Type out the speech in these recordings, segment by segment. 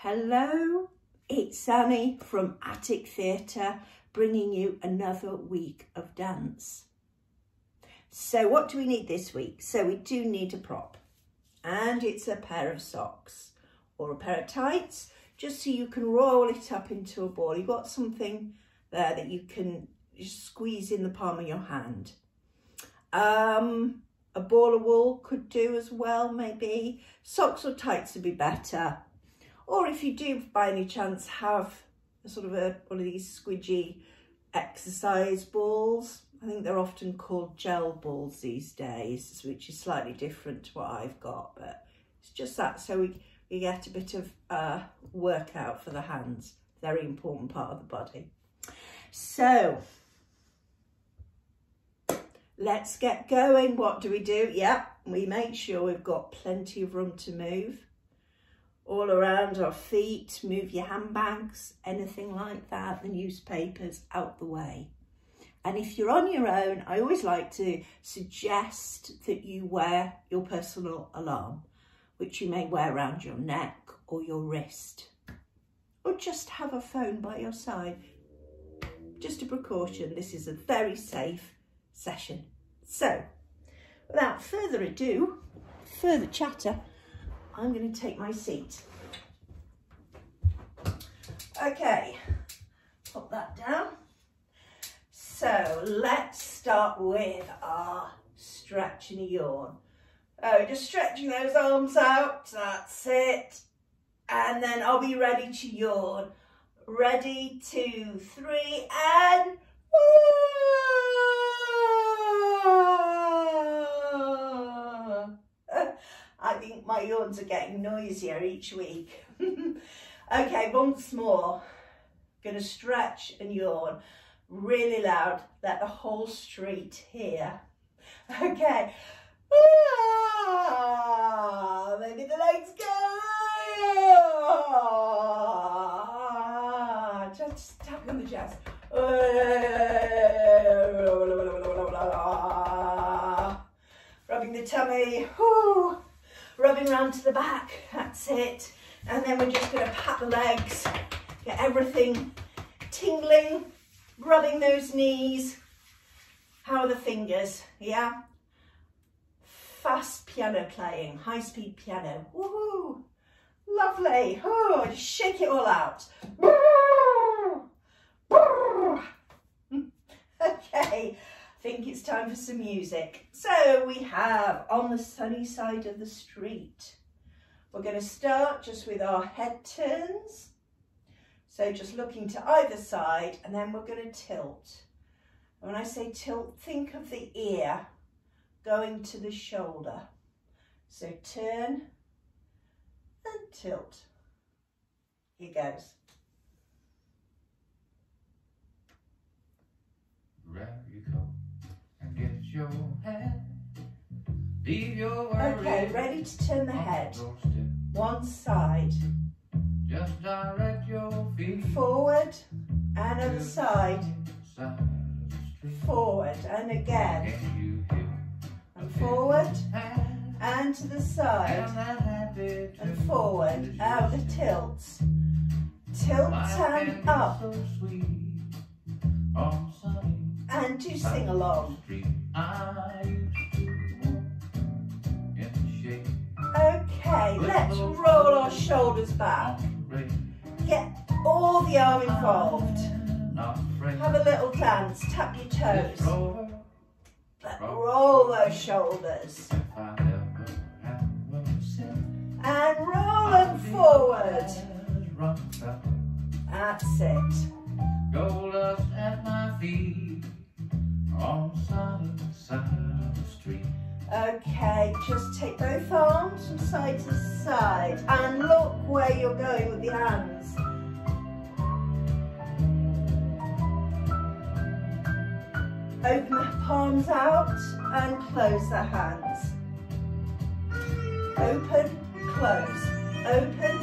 Hello, it's Annie from Attic Theatre bringing you another week of dance. So what do we need this week? So we do need a prop and it's a pair of socks or a pair of tights just so you can roll it up into a ball. You've got something there that you can squeeze in the palm of your hand. Um, a ball of wool could do as well, maybe. Socks or tights would be better. Or if you do by any chance have a sort of a, one of these squidgy exercise balls, I think they're often called gel balls these days, which is slightly different to what I've got, but it's just that so we, we get a bit of uh, workout for the hands. Very important part of the body. So, let's get going. What do we do? Yeah, we make sure we've got plenty of room to move all around our feet, move your handbags, anything like that, the newspapers out the way. And if you're on your own, I always like to suggest that you wear your personal alarm, which you may wear around your neck or your wrist, or just have a phone by your side. Just a precaution, this is a very safe session. So, without further ado, further chatter, I'm going to take my seat. Okay, pop that down. So let's start with our stretch and a yawn. Oh, just stretching those arms out, that's it. And then I'll be ready to yawn. Ready, two, three, and... I think my yawns are getting noisier each week. okay, once more. Gonna stretch and yawn really loud. Let the whole street hear. Okay. Ah, maybe the legs go. Ah, just tap on the chest. Rubbing the tummy. Whew rubbing round to the back, that's it. And then we're just gonna pat the legs, get everything tingling, rubbing those knees. How are the fingers, yeah? Fast piano playing, high speed piano, woohoo! Lovely, oh, just shake it all out. okay, think it's time for some music. So we have On the Sunny Side of the Street. We're going to start just with our head turns. So just looking to either side and then we're going to tilt. When I say tilt, think of the ear going to the shoulder. So turn and tilt. Here goes. Your head. Leave your Okay, ready to turn the head. One side. Just direct your feet. Forward and other side. Forward and again. And forward and to the side. And forward. Out the tilts. Tilt and up. And do sing along. Okay, let's roll our shoulders back. Get all the arm involved. Have a little dance, tap your toes. But roll those shoulders. And roll them forward. That's it. Go at my feet on the side of the street. Okay, just take both arms from side to side and look where you're going with the hands. Open the palms out and close the hands. Open, close, open,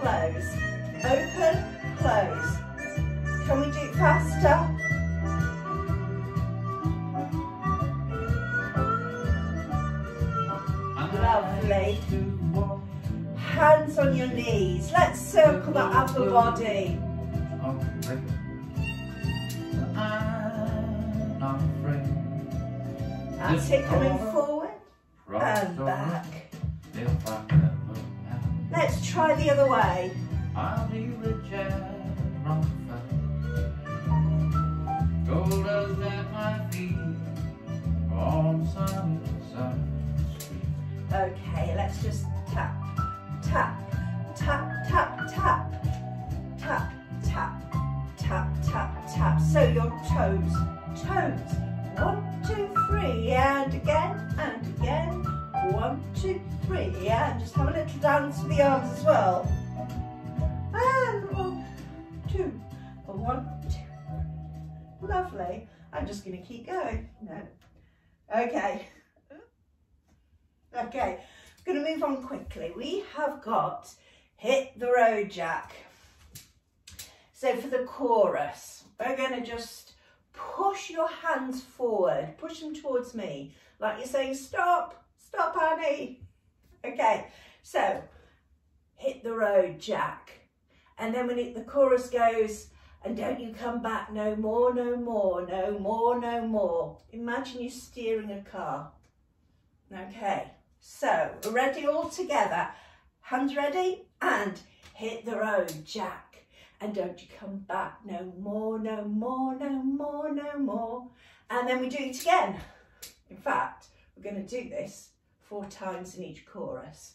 close, open, close. Can we do it faster? Hands on your knees. Let's circle the upper body. That's it, coming forward and back. Let's try the other way. Lovely. I'm just going to keep going. No. Okay. Okay, I'm going to move on quickly. We have got Hit the Road Jack. So for the chorus, we're going to just push your hands forward, push them towards me, like you're saying, stop, stop, Annie. Okay, so hit the road, Jack. And then when it, the chorus goes, and don't you come back no more, no more, no more, no more. Imagine you steering a car. Okay. So, ready all together. Hands ready and hit the road, Jack. And don't you come back no more, no more, no more, no more. And then we do it again. In fact, we're going to do this four times in each chorus.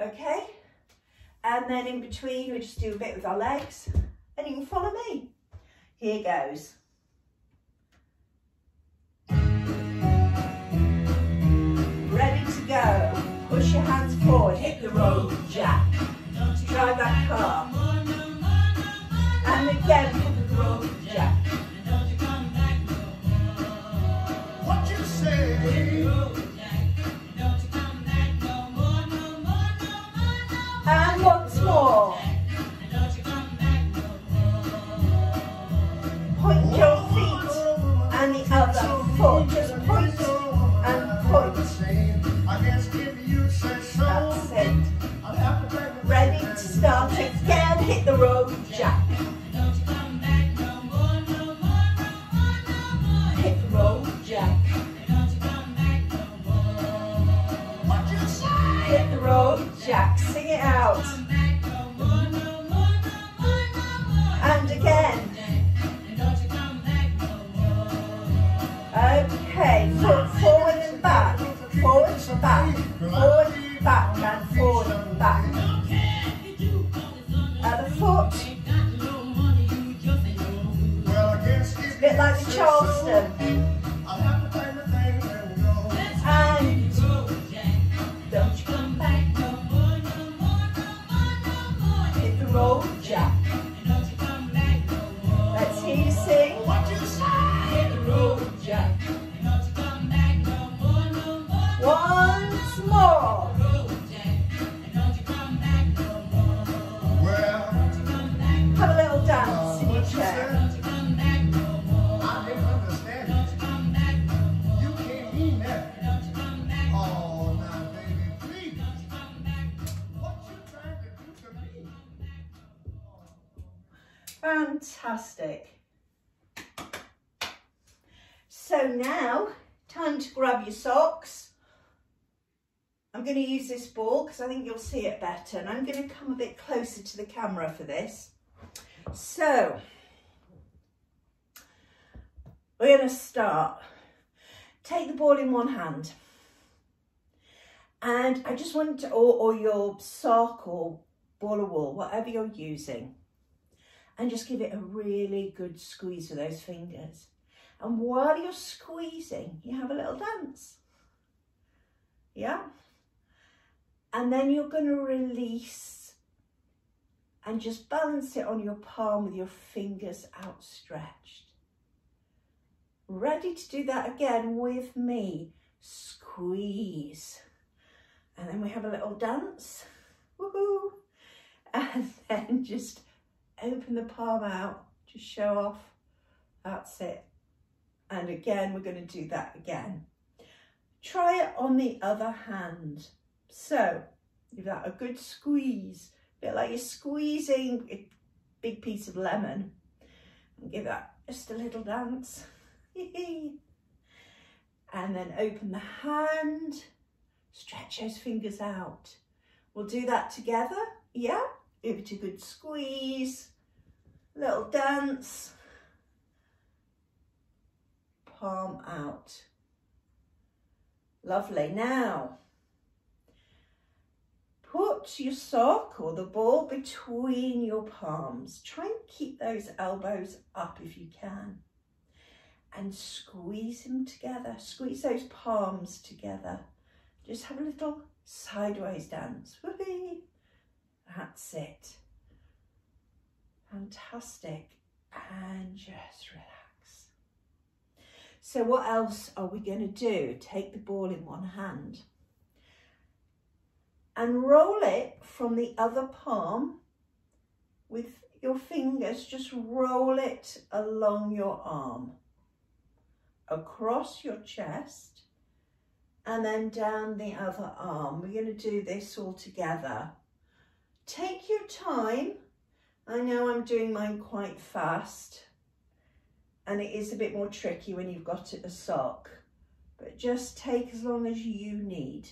Okay? And then in between, we just do a bit with our legs and you can follow me. Here goes. Ready to go. Push your hands forward, hit the road, jack. Jacks. Your socks. I'm going to use this ball because I think you'll see it better and I'm going to come a bit closer to the camera for this. So, we're going to start. Take the ball in one hand and I just want to, or, or your sock or ball of wool, whatever you're using, and just give it a really good squeeze with those fingers. And while you're squeezing, you have a little dance. Yeah? And then you're going to release and just balance it on your palm with your fingers outstretched. Ready to do that again with me. Squeeze. And then we have a little dance. Woohoo! And then just open the palm out, just show off. That's it. And again, we're going to do that again. Try it on the other hand. So Give that a good squeeze. A bit like you're squeezing a big piece of lemon. And give that just a little dance. and then open the hand. Stretch those fingers out. We'll do that together. Yeah. Give it a good squeeze. Little dance. Palm out. Lovely. Now, put your sock or the ball between your palms. Try and keep those elbows up if you can. And squeeze them together. Squeeze those palms together. Just have a little sideways dance. That's it. Fantastic. And just relax. So what else are we going to do? Take the ball in one hand and roll it from the other palm with your fingers, just roll it along your arm, across your chest, and then down the other arm. We're going to do this all together. Take your time. I know I'm doing mine quite fast and it is a bit more tricky when you've got a sock but just take as long as you need.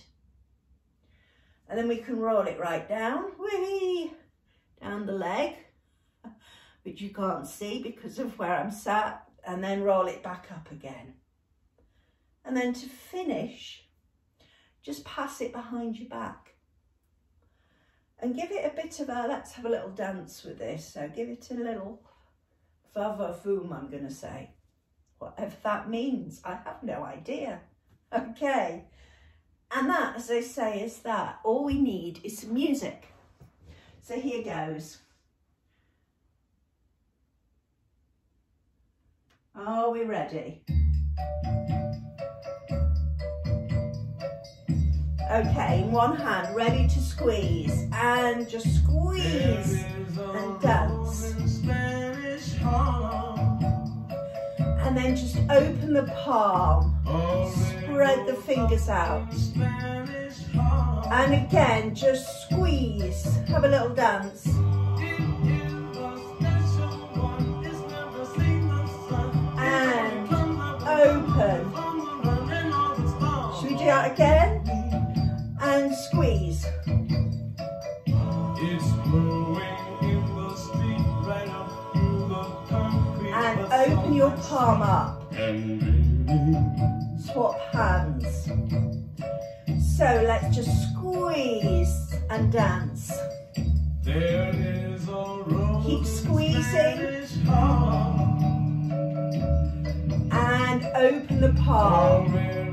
And then we can roll it right down. Whee! down the leg. Which you can't see because of where I'm sat. And then roll it back up again. And then to finish just pass it behind your back. And give it a bit of a let's have a little dance with this. So give it a little Vavavoom, I'm going to say. Whatever that means, I have no idea. Okay. And that, as they say, is that. All we need is some music. So here goes. Are we ready? Okay, in one hand, ready to squeeze. And just squeeze and And then just open the palm. Spread the fingers out. And again, just squeeze. Have a little dance. And open. Should we do that again? And squeeze. Open your palm up. Swap hands. So let's just squeeze and dance. Keep squeezing. And open the palm.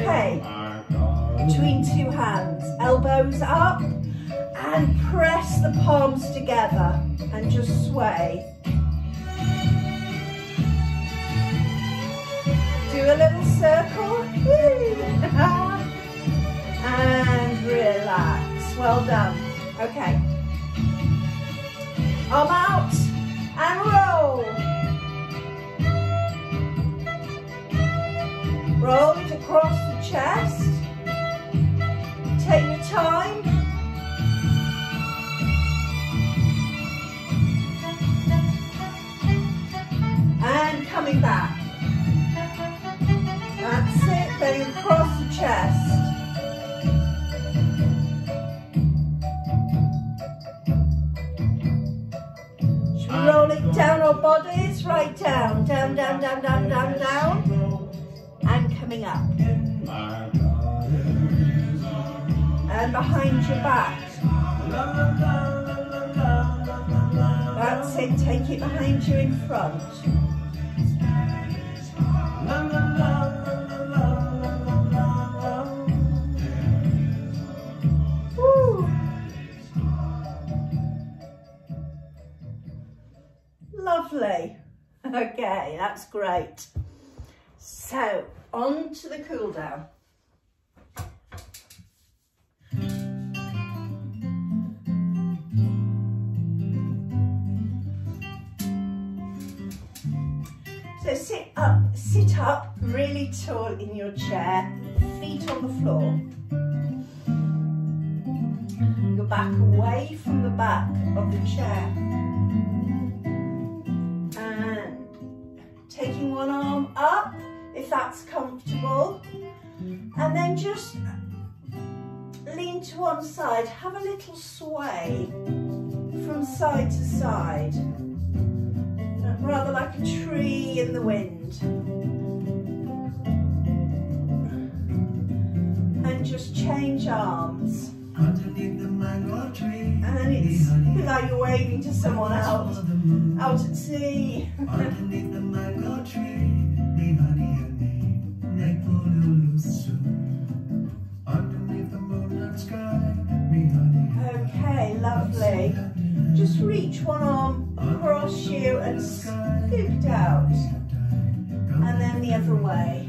Okay, between two hands, elbows up and press the palms together and just sway. do a little circle. and relax. Well done. Okay. Arm chest. Take your time. And coming back. That's it, going across the chest. Should we roll it down our bodies? Right down, down, down, down, down, down, down. And coming up. And behind your back. That's it, take it behind you in front. Lovely. Okay, that's great. So, on to the cool down. So sit up, sit up really tall in your chair, feet on the floor. Your back away from the back of the chair. If that's comfortable. And then just lean to one side, have a little sway from side to side rather like a tree in the wind. And just change arms. Underneath the mango tree. And it's like you're waving to someone out, out at sea. Underneath the mango tree. Just reach one arm across you and scoop out. And then the other way.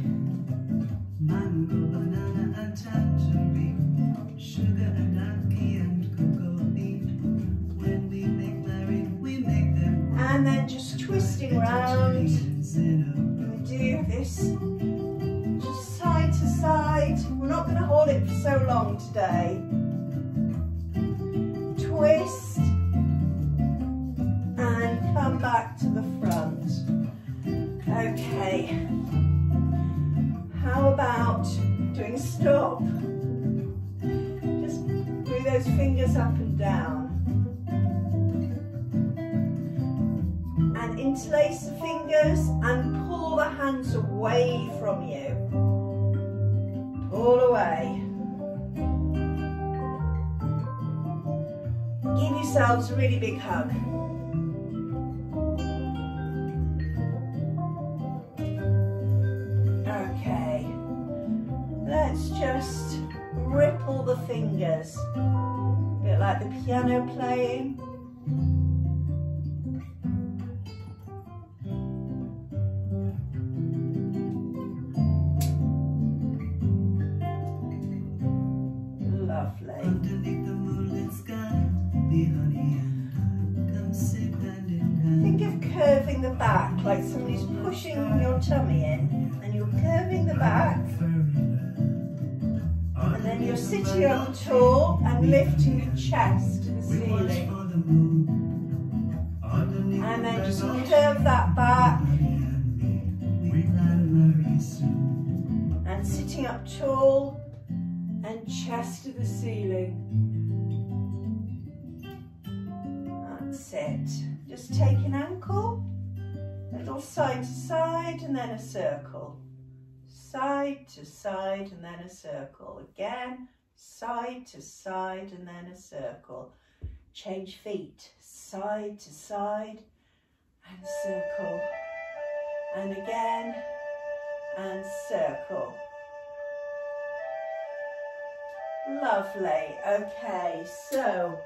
And then just twisting round. We Do this just side to side. We're not going to hold it for so long today. Away from you. Pull away. Give yourselves a really big hug. Okay, let's just ripple the fingers. A bit like the piano playing. You're sitting up tall and lifting your chest to the ceiling. for the moon. Underneath And then just curve that back and me. We plan very soon. and sitting up tall and chest to the ceiling. That's it. Just take an ankle, a little side to side and then a circle. Side to side and then a circle. Again, side to side and then a circle. Change feet, side to side and circle. And again, and circle. Lovely. Okay, so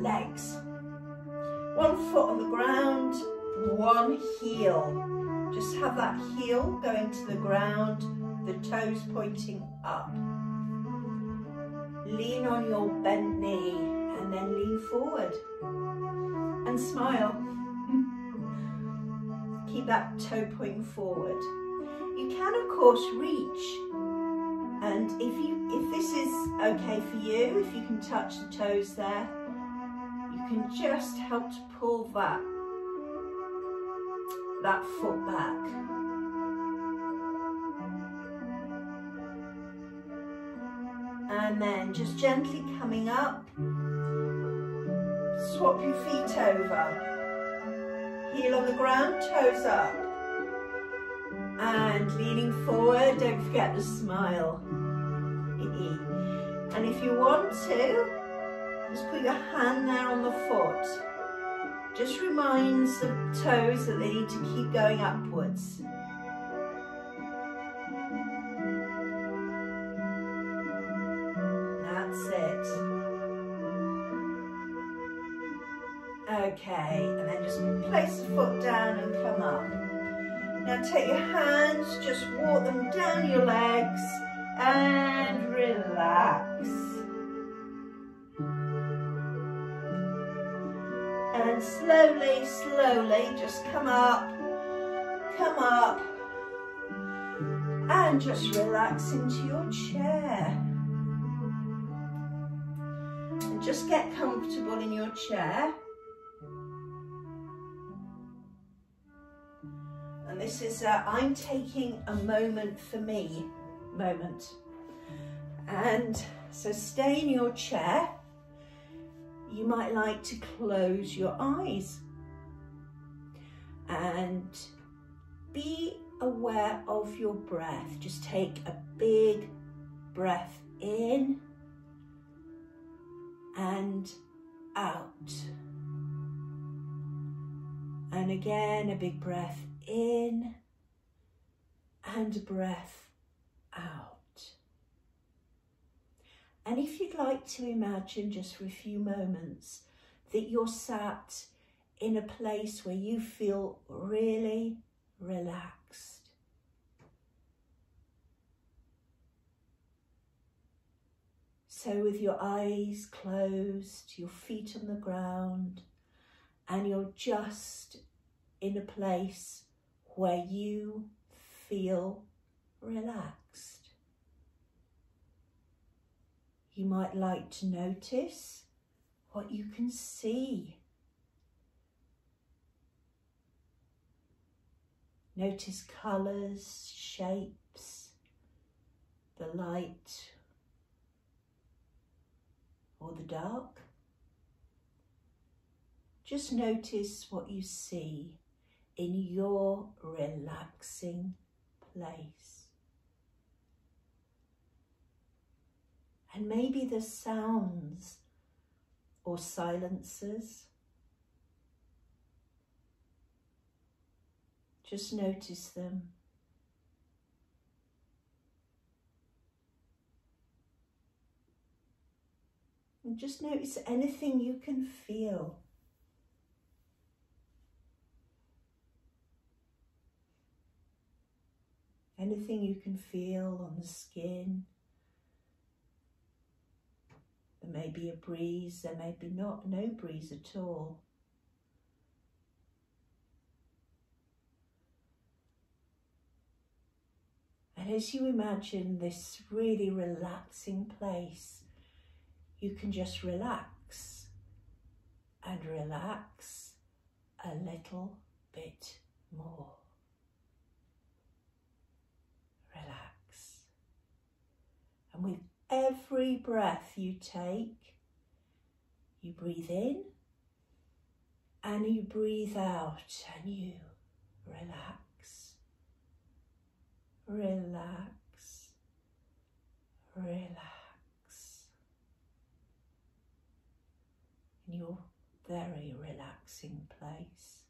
legs. One foot on the ground, one heel. Just have that heel going to the ground, the toes pointing up. Lean on your bent knee and then lean forward and smile. Keep that toe pointing forward. You can of course reach and if you if this is okay for you, if you can touch the toes there, you can just help to pull that that foot back. And then just gently coming up, swap your feet over. Heel on the ground, toes up. And leaning forward, don't forget to smile. and if you want to, just put your hand there on the foot. Just reminds the toes that they need to keep going upwards. That's it. Okay, and then just place the foot down and come up. Now take your hands, just walk them down your legs and slowly, slowly, just come up, come up, and just relax into your chair. And just get comfortable in your chair. And this is, uh, I'm taking a moment for me moment. And so stay in your chair. You might like to close your eyes and be aware of your breath. Just take a big breath in and out. And again, a big breath in and breath out. And if you'd like to imagine just for a few moments that you're sat in a place where you feel really relaxed. So with your eyes closed, your feet on the ground, and you're just in a place where you feel relaxed. You might like to notice what you can see. Notice colours, shapes, the light or the dark. Just notice what you see in your relaxing place. And maybe the sounds or silences. Just notice them. And just notice anything you can feel. anything you can feel on the skin. There may be a breeze, there may be not no breeze at all. And as you imagine this really relaxing place, you can just relax and relax a little bit more. Relax. And with every breath you take, you breathe in and you breathe out and you relax, relax, relax. In your very relaxing place.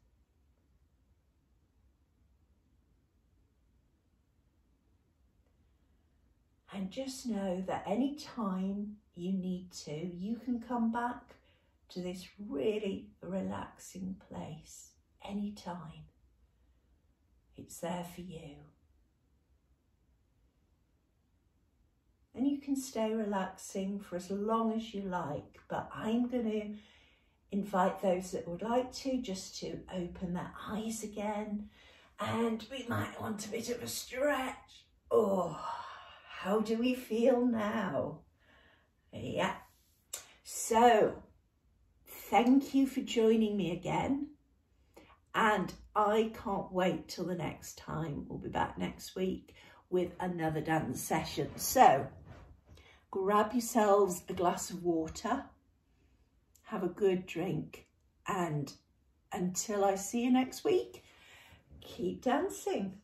And just know that any time you need to, you can come back to this really relaxing place anytime. It's there for you. And you can stay relaxing for as long as you like, but I'm going to invite those that would like to just to open their eyes again and we might want a bit of a stretch. Oh. How do we feel now? Yeah. So, thank you for joining me again. And I can't wait till the next time. We'll be back next week with another dance session. So, grab yourselves a glass of water, have a good drink, and until I see you next week, keep dancing.